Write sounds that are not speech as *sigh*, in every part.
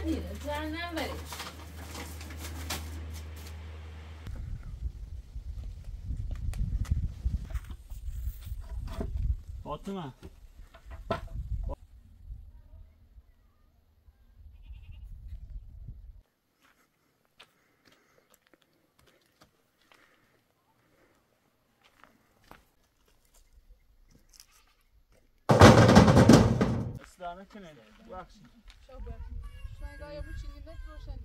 cehennem değil, cehennem. Oturma. Islamet ne? Bıraksın. Çok bıraksın. صدای مو چیلی نه روشن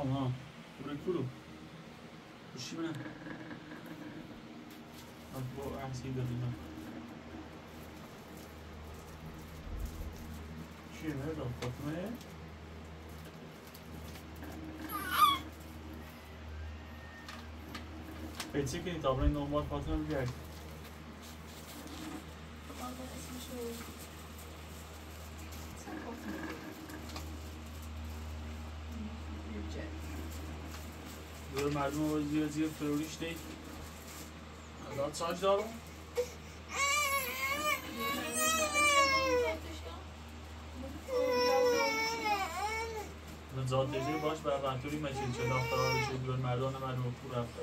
برام ها برای کلو بشی منم با احسی دادیم چیه نه دام فاطمه پیچی که این تابلین دنبال فاطمه بگرد Fırılış değil. Daha saç da alın. و زادگی باش بر رفتاری مچین چه داخترها بشه بیرون مردان مردم کو رفته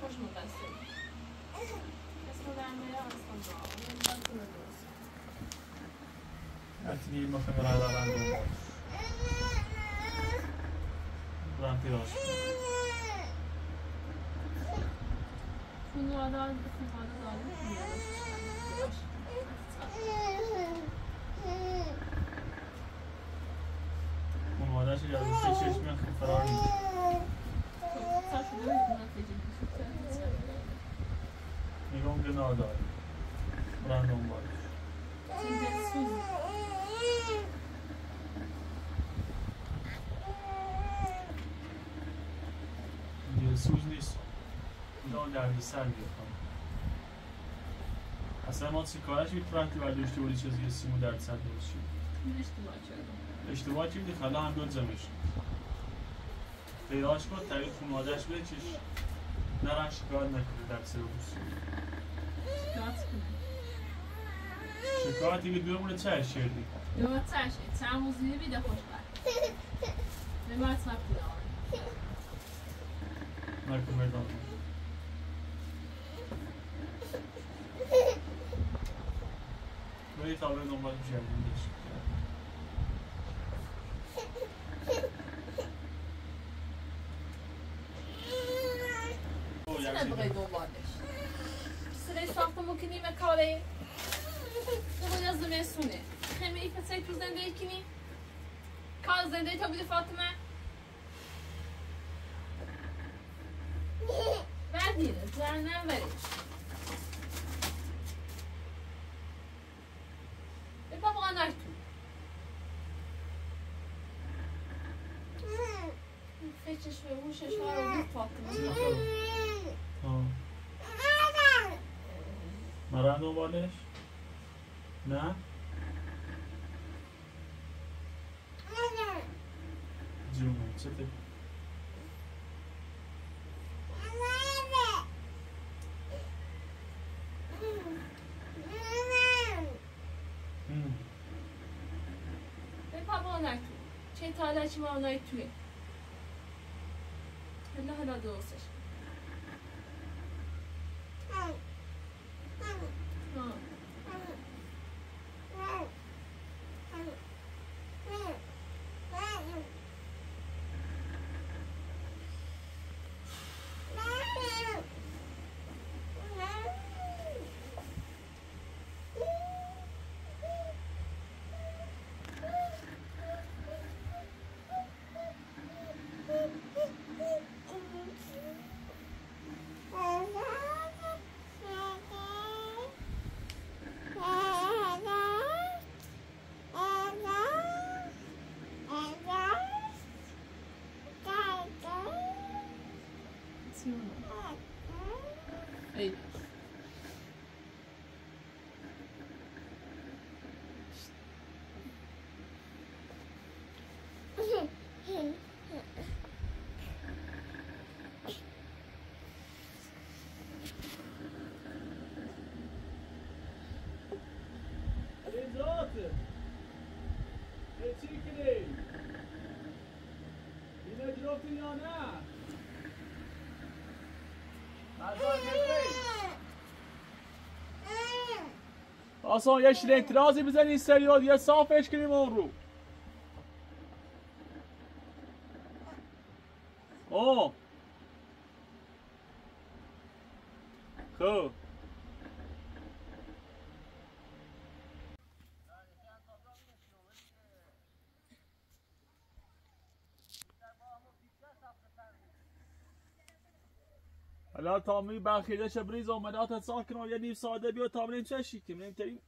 خوش مقصر اسم درمه اصلا حتی دیگه ما خیلی رای yapıyor. Kulluğa daha zıkkı fazla daha zıkkı اینا دردی سر بیاد اصلا ما چیکارش می‌تونن که برداشته بودی چیزی یه سیمو درد سر درست شد. اشتباه چی بودی خلا هم دو زمش. پیداش کن طریق خونوادهش بچش. نرن شکایت نکنه در سر روز. شکایت دیگه دورمونه چه شردی Ja, särskilt. Sen måste vi vidare forskare. Det var snabbt idag. نکن مردان ولی تابلو Geri tavlaya normal bir şey yapayım. *laughs* Sen burayı dolarlar. Sıra sahtamı kini ve kahveyi. Bunu yazdım en suni. Hem ife sektörden de *laughs* de Fatıma. Ver diyelim. Ne verin. دنبالش؟ نه. مانای تو. چه تاله چی مانای توی هلا هلا دوستش Çekilin! Yine giroftin yana! آسان یه شیر اعتراضی بزنی سریال یه صافش کنیم اون رو آه خب حالا تامی بخیده شبریز آمدات ساکن و یه نیم ساده بیا تامرین چشی که نمی‌تونیم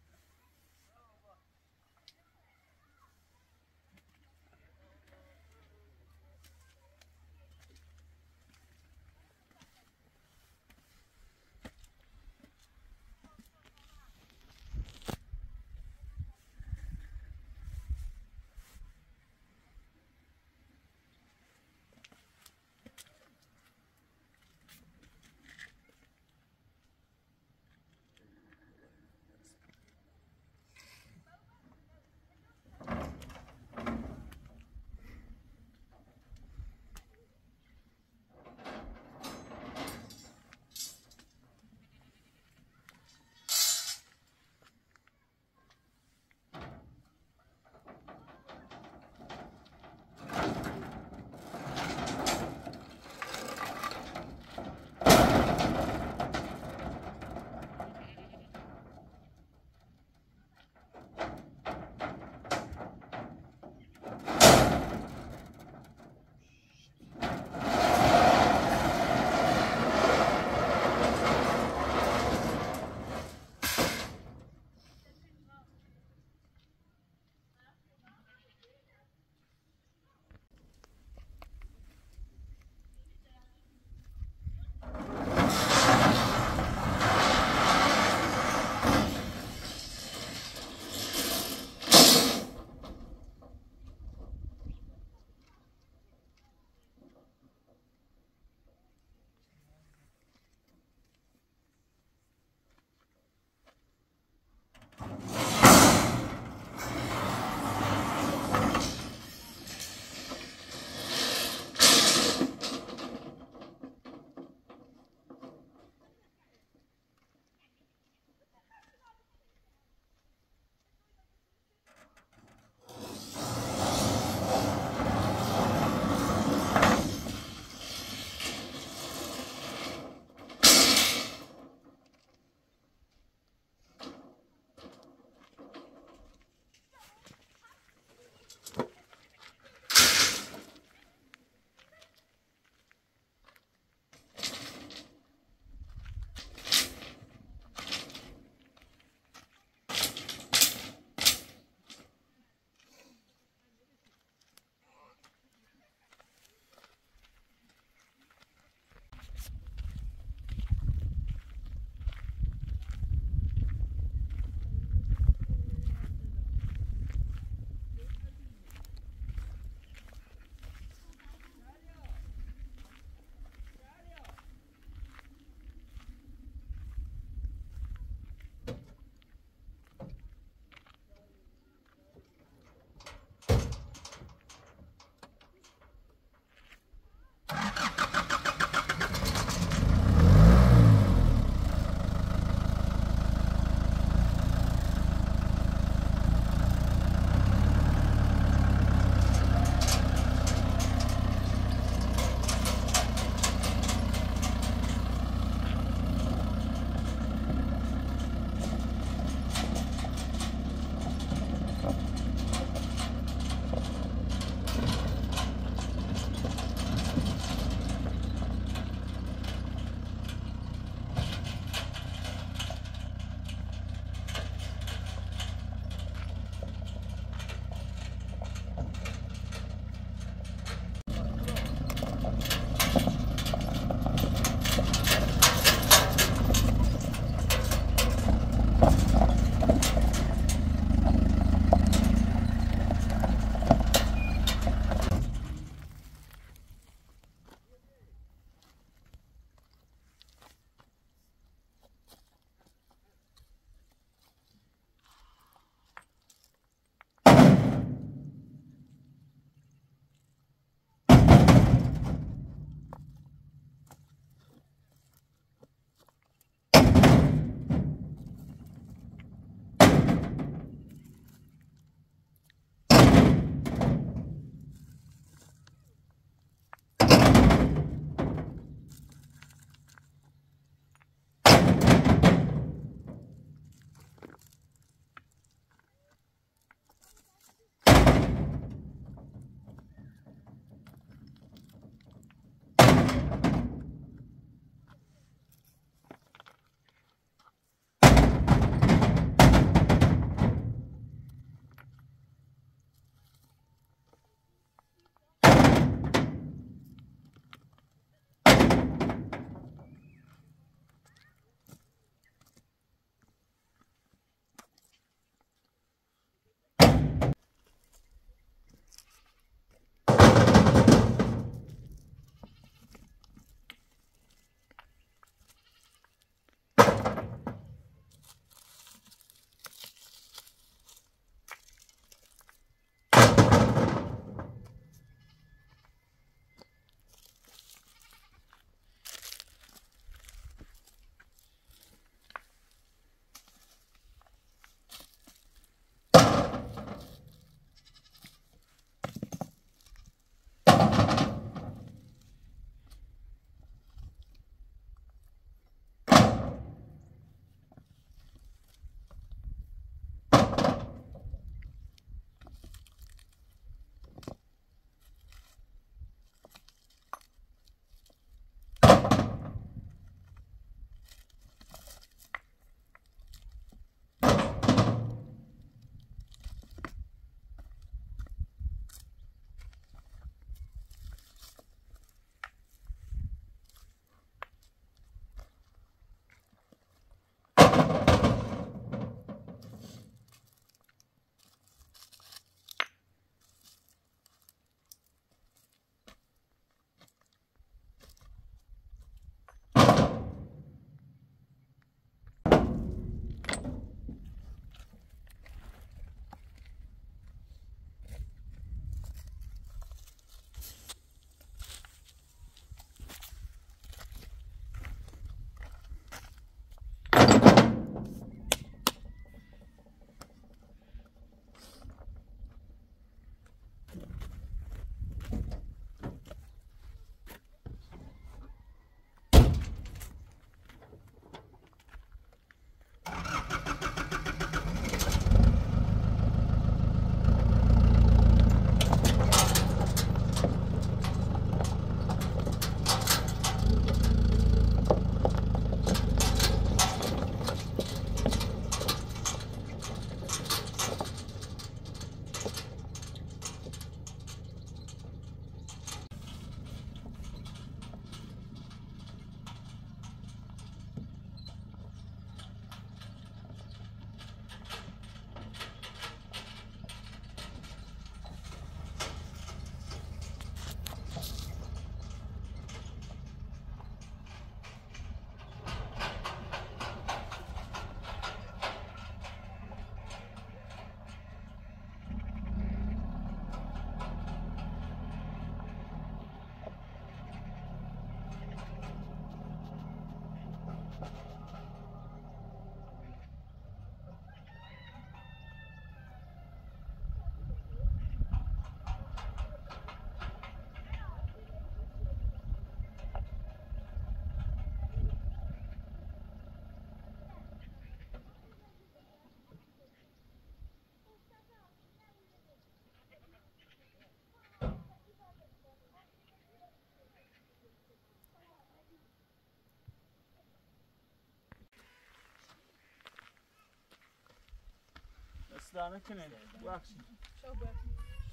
دست در نکنه ببخشید. شو بر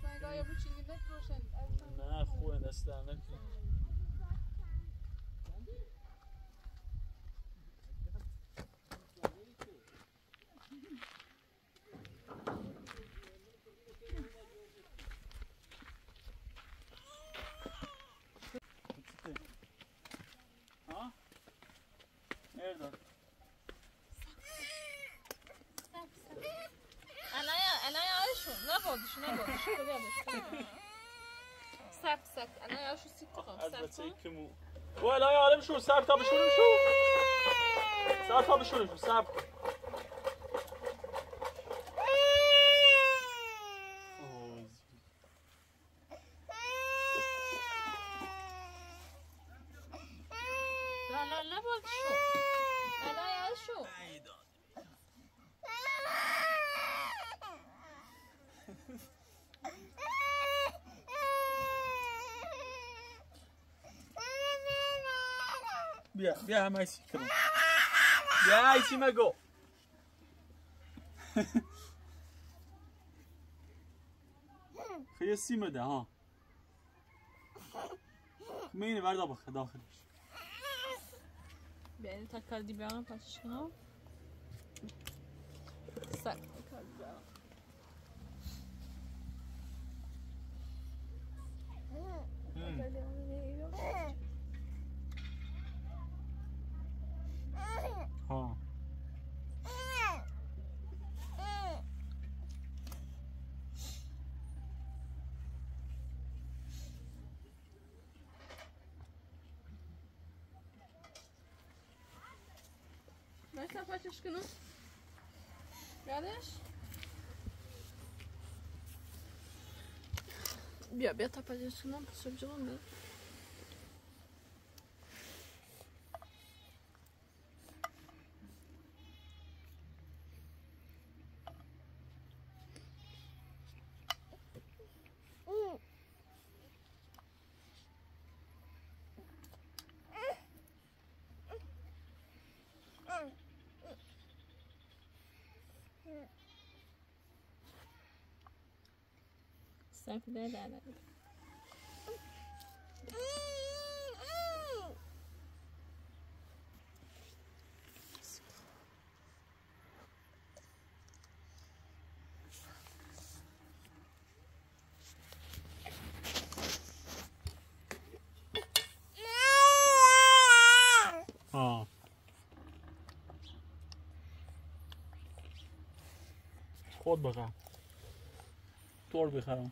شنگاه bu çingene روشن. نه خوبه دست در kal. از Sap بچه kal. که مو و الان آرام شو سر تا بشورم شو سر تا بشورم شو سر کن بیا بیا همه ایسی کنم بیا ایسی مگو خیلی سیمه ده ها مینه بردا بخه داخلش Beni takar di biara paşına. Sap. ها Sen Bia günü? Kardeş? Ya bir tapacağız günü. Sürücü né? لا لا لا. آه. خود بخرم. تور بخرم.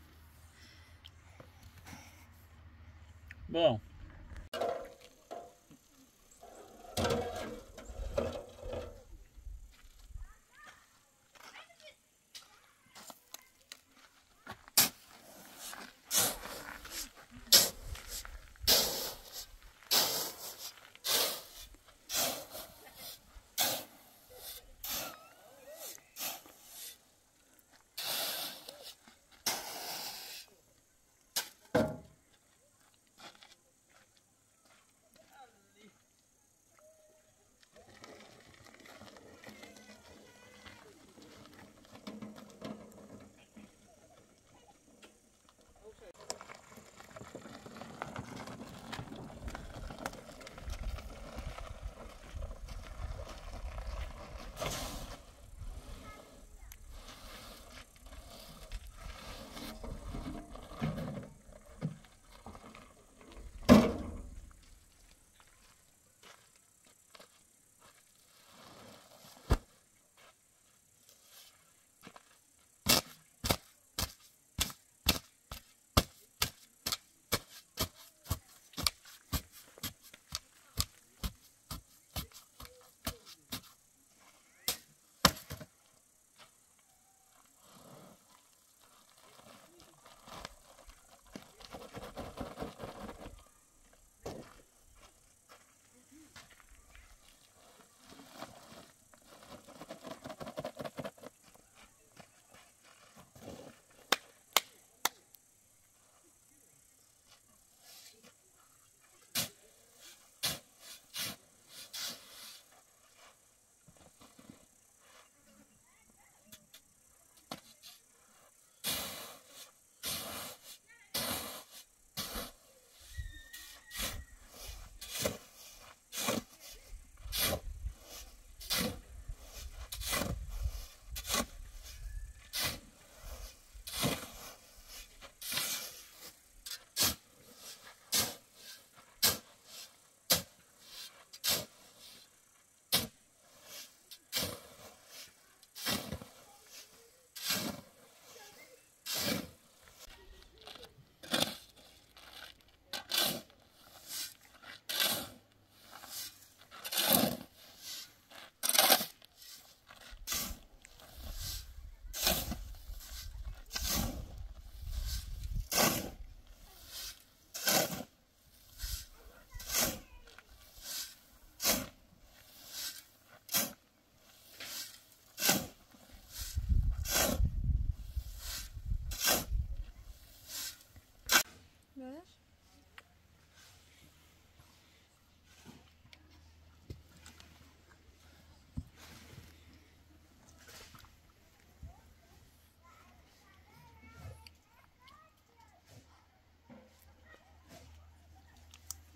Well,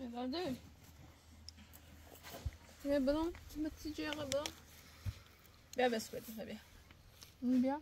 برو Regardez. C'est bon, ma petite gère est bon. Bien, bien. Bien. Bien.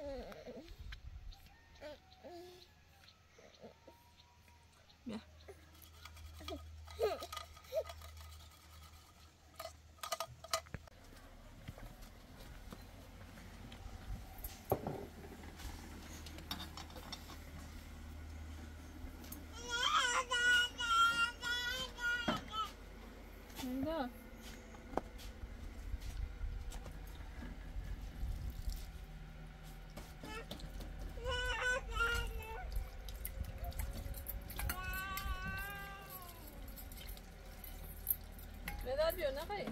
Mm. Veda diyor ne kayıp?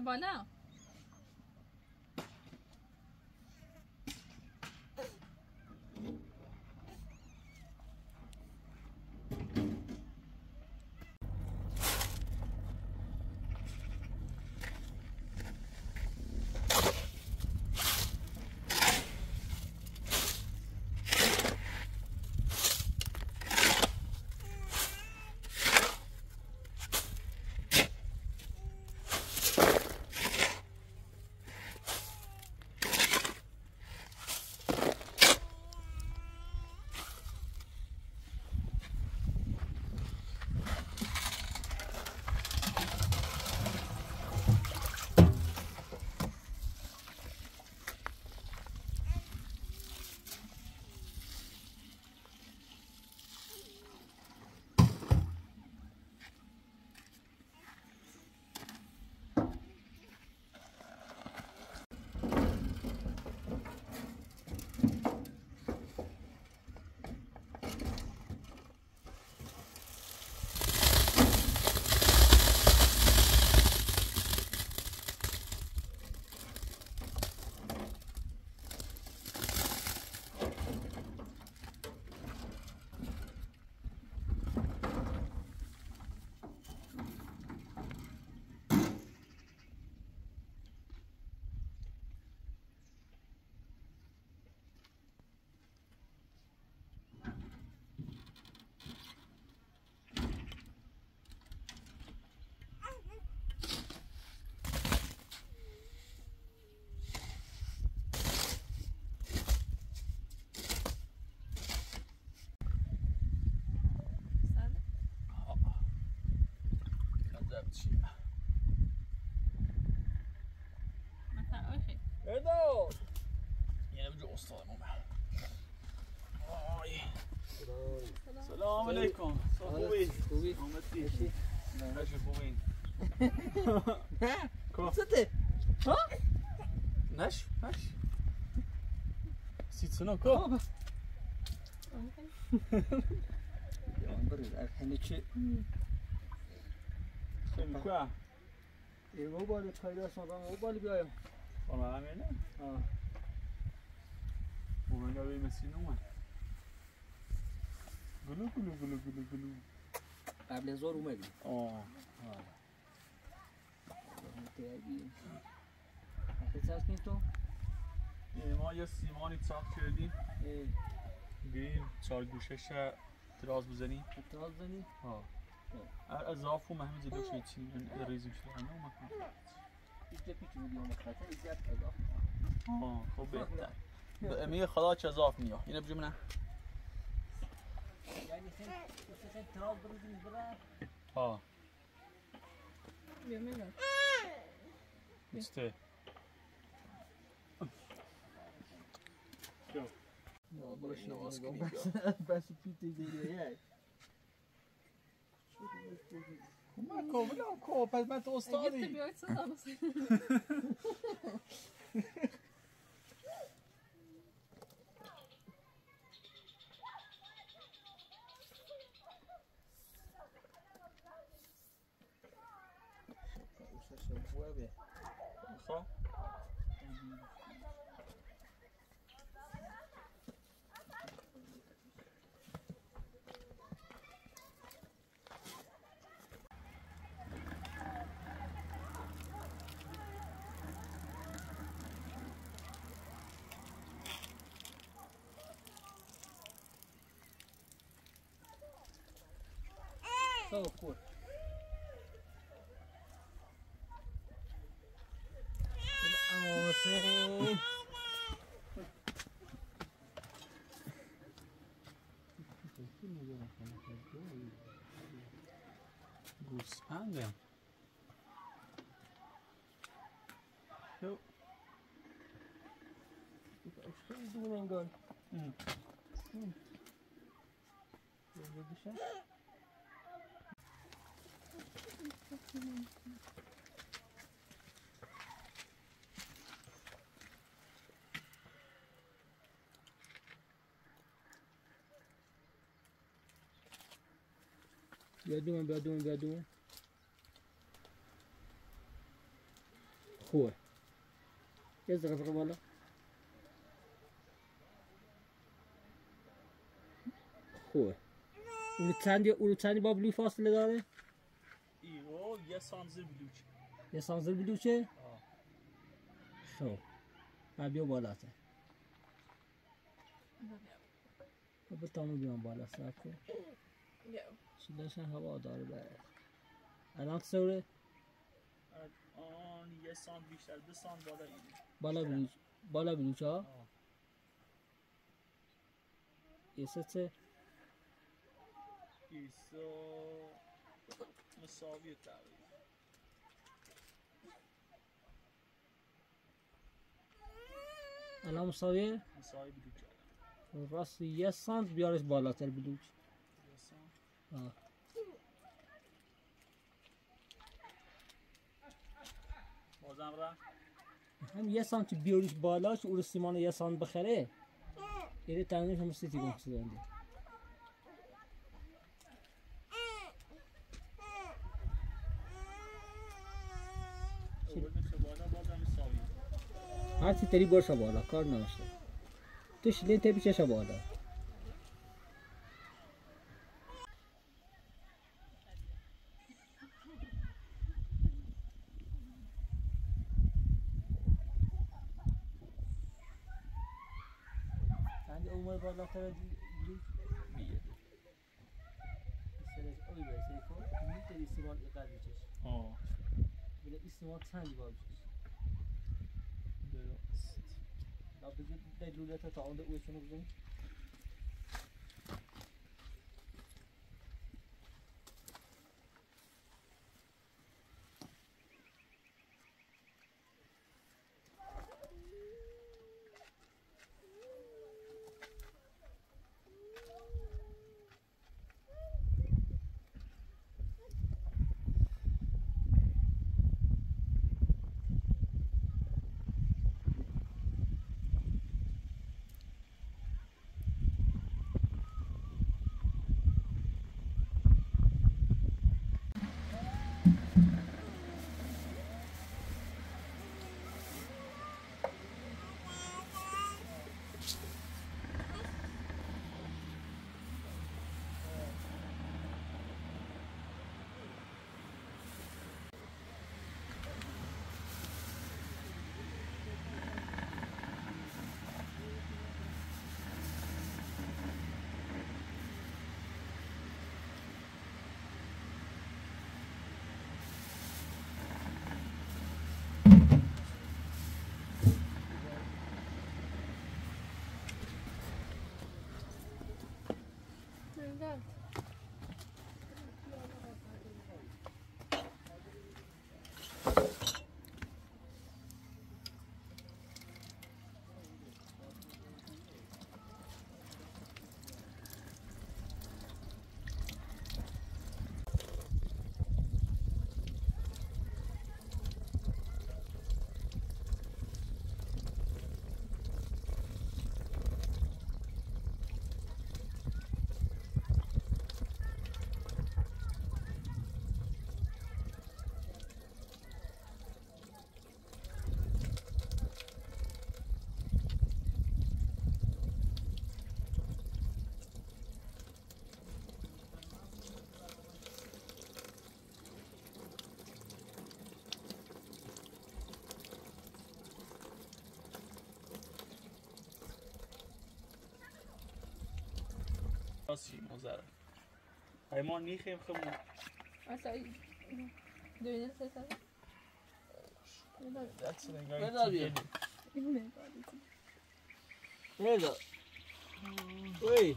embora não? É چی. ماخخ. رد او. یعنی من جو استلامم. سلام. علیکم. خوبی؟ خوبی؟ همتی. داشم می‌گویند. ها؟ کو. صدت. ها؟ داش؟ داش؟ سیت سن کو. اونقدر این از همه چی خیلی کو ایرو بالی پیدا سازم او بالی بیایم اون همینه آه اون گاوی مسین اومد گلو گلو گلو گلو گلو قبل از ظهر اومدی آه تیگی چه هست تو ما یه سیمانی ساخت کردیم گریم چهار گوشش دراز بزنیم تراز زنی ها چی من ریزی شده نه اومد اینجا پیچ ویدیو مخاطر اینجا پیدا آه خب بهتر. به امی خدا چه اضاف نیا اینه بجو منه یعنی خیلی خیلی تراز بریزیم برا ها بیا Guck mal, komm, komm, komm, komm, komm, komm, komm, komm, komm, komm, komm, komm, komm, komm, komm, Que loucura. Oh, sim. Guspanda? Jo. Acho que eles não me engano. Hum. Hum. Eu vou deixar. انگار Mm. بشه بیادومه بیادومه بیادومه خوبه یه ذره بالا خوبه اون چندی اون چندی با بلو فاصله داره ایرو یه سانزر بلوچ یه سانزر بلوچه آه. خب. بیا بالا تا بتامو بیام بالا سر کن Ja. چیلشن هوا داره بره الان سوره؟ آن یه سانت بیشتر. دو سانت بالا ایرو بالا بلوچ بالا بلوچ ها. یه سته ایسا مساوی تقریبا الان مساویه؟ مساوی راست یه سانت بیارش بالاتر سانت. آه. بازم رفت. هم یه سانت بیاریش بالاش او رو سیمان یه سانت بخره. ایره تنگش هم سیتی گم هر چی تری باشه بالا کار نماشه تو شلین تبی چشه بالا چند اومد بالا تر بیه سرش اوی به سری کن میتونی سیمان اقدر بچش آه بله این سیمان چندی بالا Na, bezit, dai luleta ta, unde uiți unul راسی مزرم های ما نیخیم خمون اصلا دوینه سه ساله بدار بیا. اینه Neda. Oi.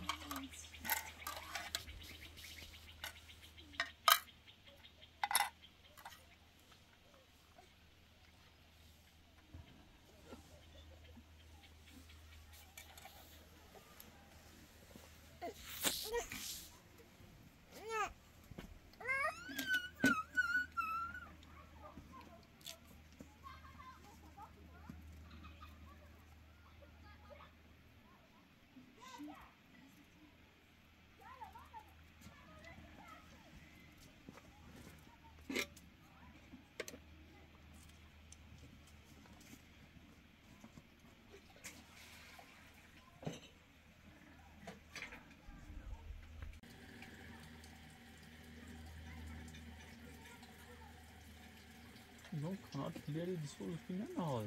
Yok artık ileri disco üstünden mi havalı?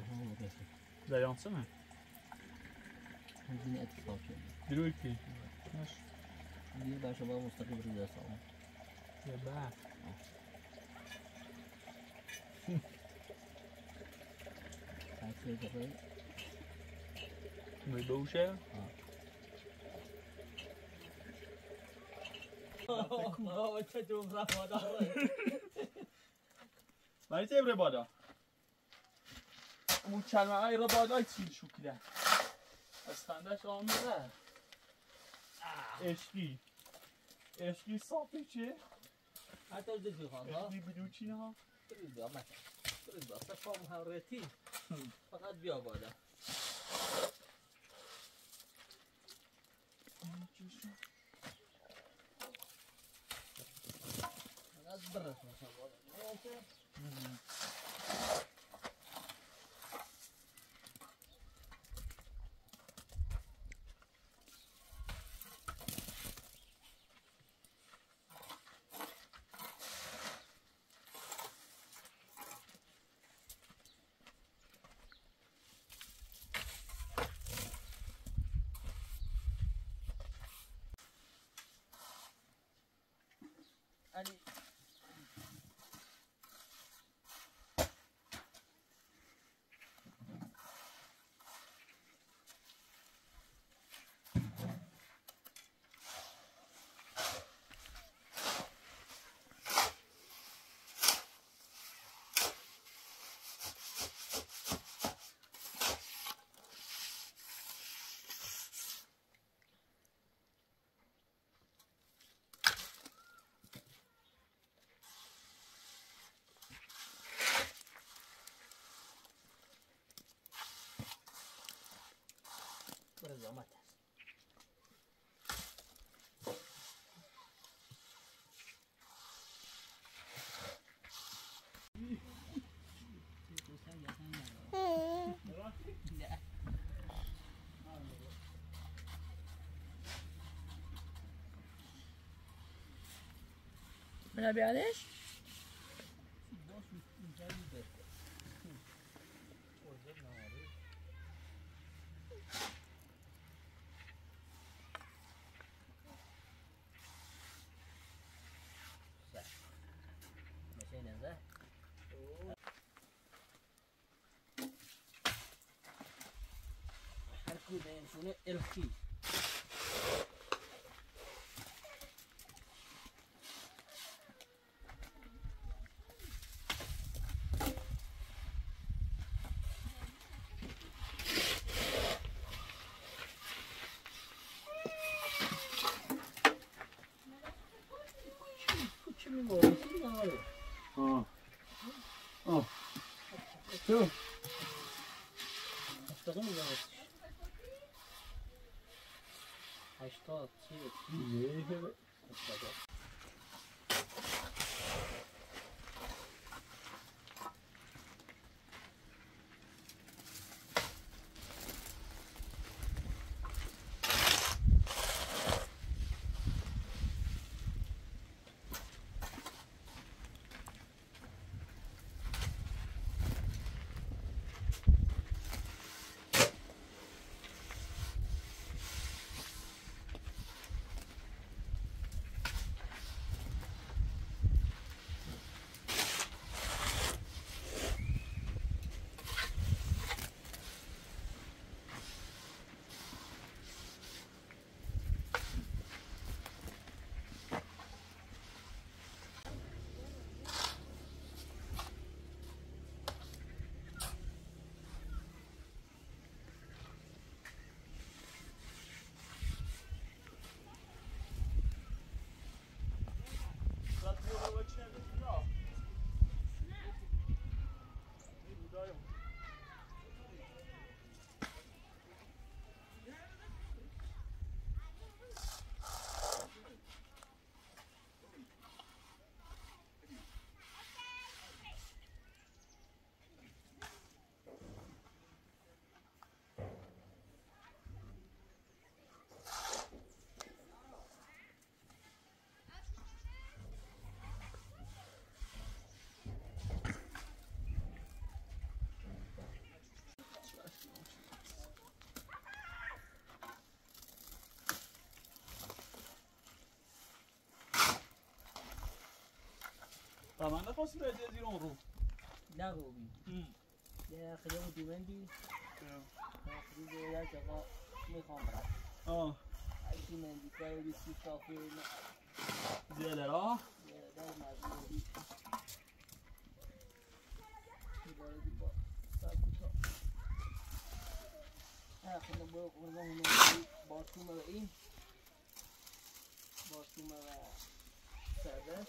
Güzel yansana. Yine etkisi kalkıyor. Bir ülke. Nasıl? Bir daha şababa mustakı bir rüya sağlam. Ya be. Kaçıyor kafayı. Người đu xe Ôi, trời chuồng ra vào đâu rồi Right, everybody. اون کلمه های را باید های چیل شکیده؟ از خندش آمیده عشقی. عشقی صافی چه؟ حتی از دیگه ها؟ عشقی بدو چی با فقط Allez. para los matas. Beraber 그대손의 LP 뭐 어. 어. 저. 저거 뭐야? Kaç tane atıyor? Neye? و من نخواستم به زیر اون رو. نه خوبی یه خیلی هم دیوندی خیلی دیگه یک جاقا می‌خوام برم. آه ایتی مندی که رو بیستی شافی زیاده را در مزیدی با ساکوتا ها خیلی برو قربان هنو باتومه و این باتومه و سرده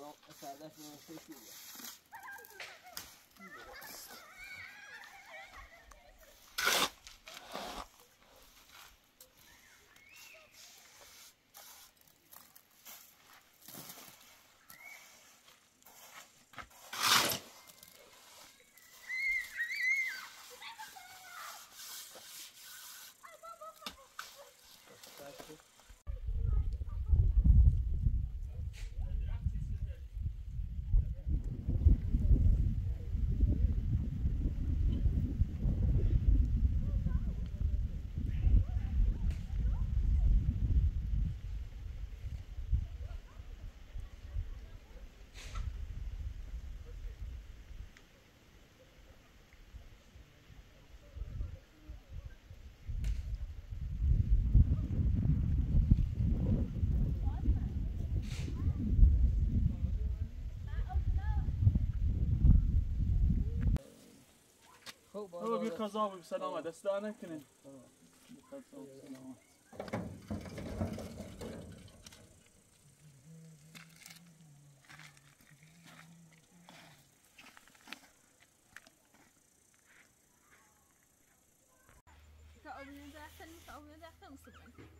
well, that's I'm going you. هو بيقظة بسلامة دستانة كنن بيقظة وبسلامة كأوبيو ده أحسن من كأوبيو ده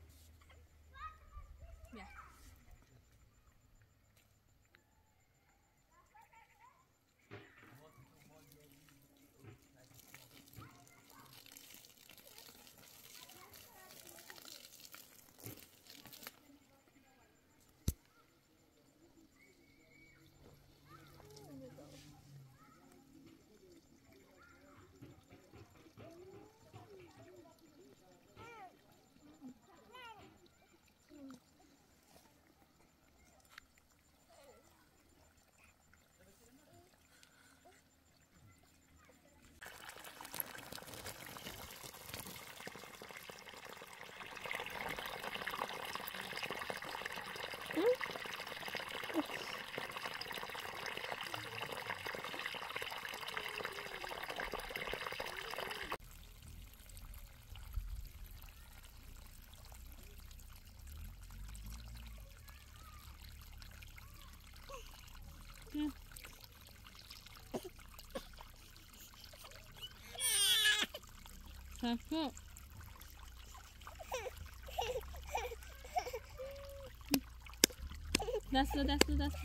صفا دست بده دست بده دست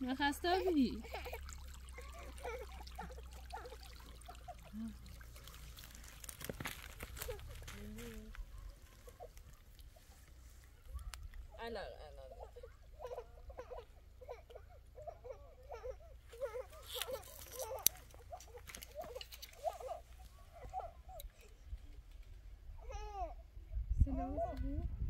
من خسته بودی nice view.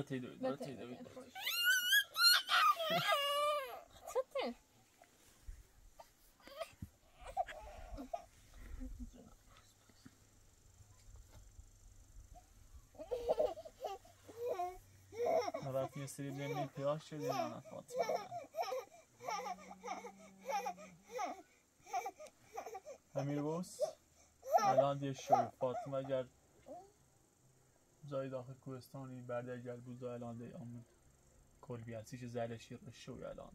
Dorothee do it. Dorothee do it. Co ty? Tarafını sürüblerini yavaşça üzerine anlatma. Amir Boz, Alan yaşıyor. Fatıma Gerdi. جای داخل کوهستانی برده اگر بود الان دی آمد کلبی هستی چه زلشی رو شو الان.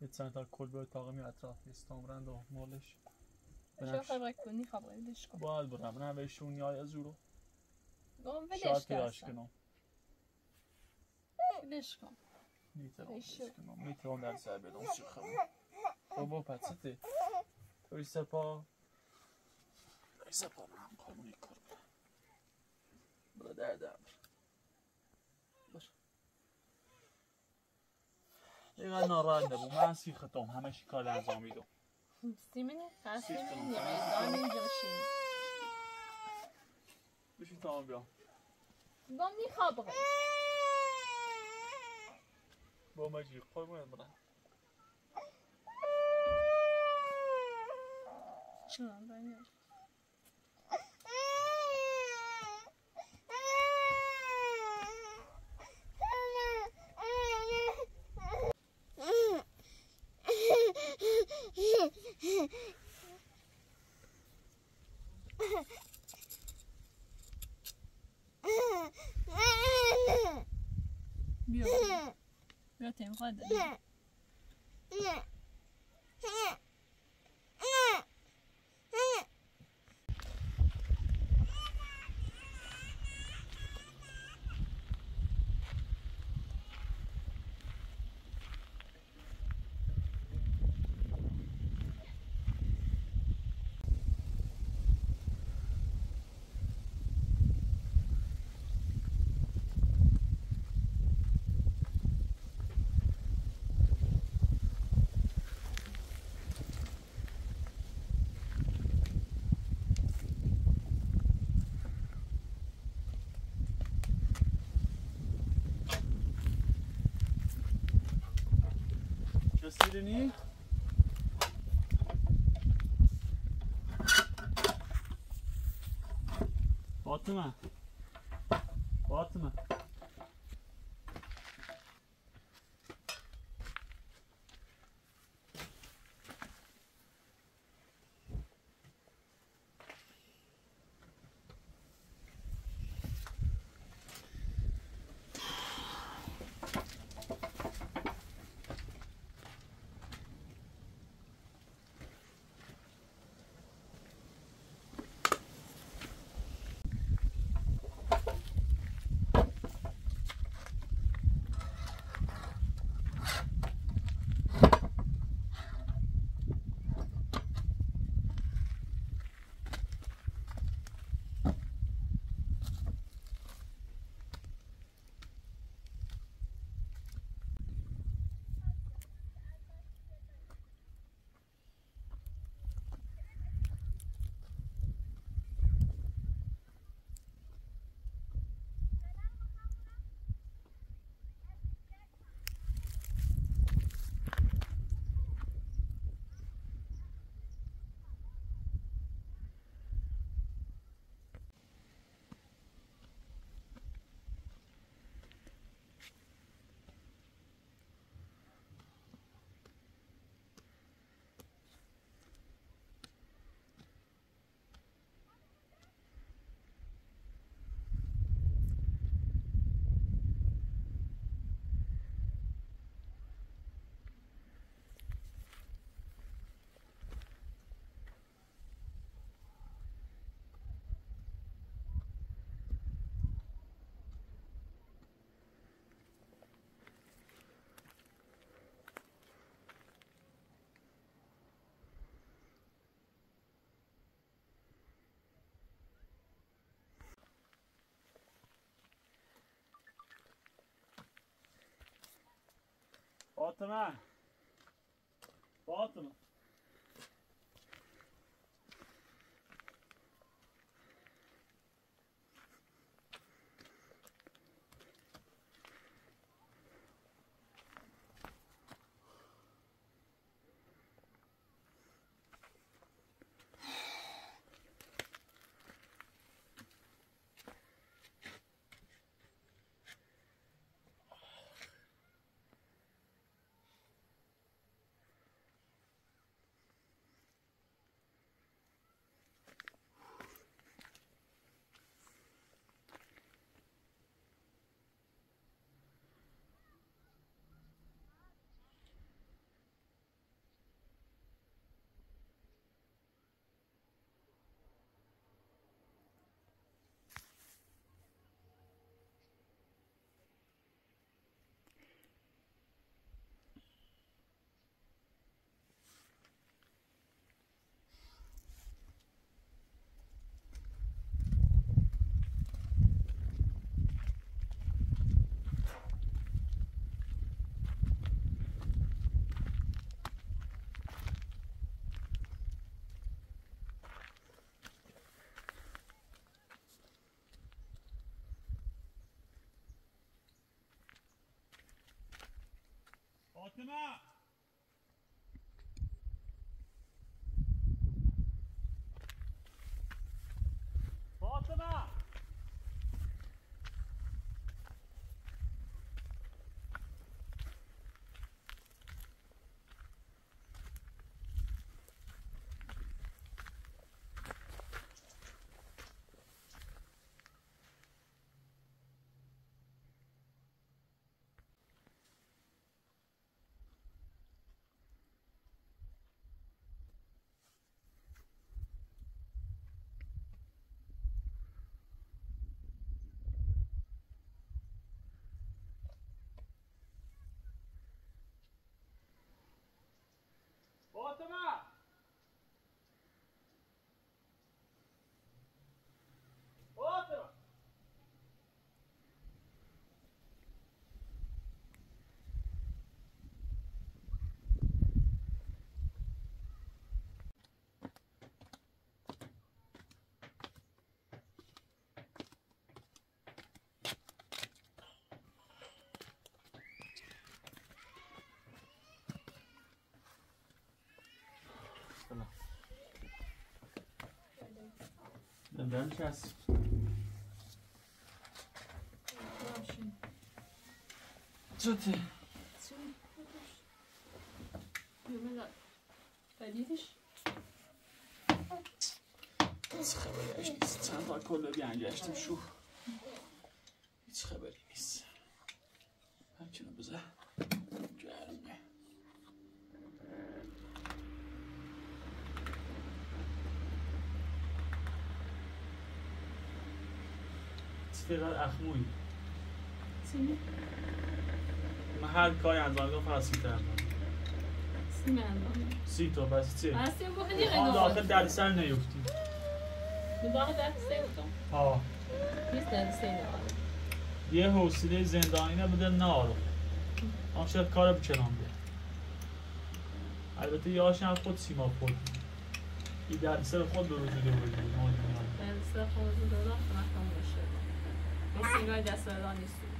یه چند تا کلبی و طاقمی اطراف استامرند و مالش. شو بنفش خبره کنی خبره دش کن باید برم. نه بهشون نیای از او رو گم شاید ولش پیاش کن کنم ولش کن. می‌تونم بشو. کنم. می‌تونم در سر بدم. چی خبر؟ بابا پسته توی سپا توی سپا من قانونی کار کنم برا دردم. بر اینقدر ناراحت نبود. من سیختم. همه شکال انجام میدم. سیمینه. می‌دونی میدان اینجا بشینی بشین تا هم بیام گم میخوابه با مجی قربونت برم. چون Yeah. خواهد رسیدنی؟ فاطمه Ótimo. Ótimo. Ortema! نمی‌دونم چه هست. چته فدیدش هیچ خبری نیست چند تا کل گنجشتیم شو هیچ خبری نیست همچنان بذار گرمه فقط اخموی سیمه من هر کاری سی تا پس چه؟ هستی بخواه دیگه آن داخل نوازه در سر نیفتی. نگاه در سیفتم ها نیست در نوازه یه حوصله زندانی نبوده نارو آن شاید کار بکنم ده البته یه هم خود سیما خود این در سر خود به وجود بود. در سه خود دادم خنک هم باشه این سیگار دست دادن نیست.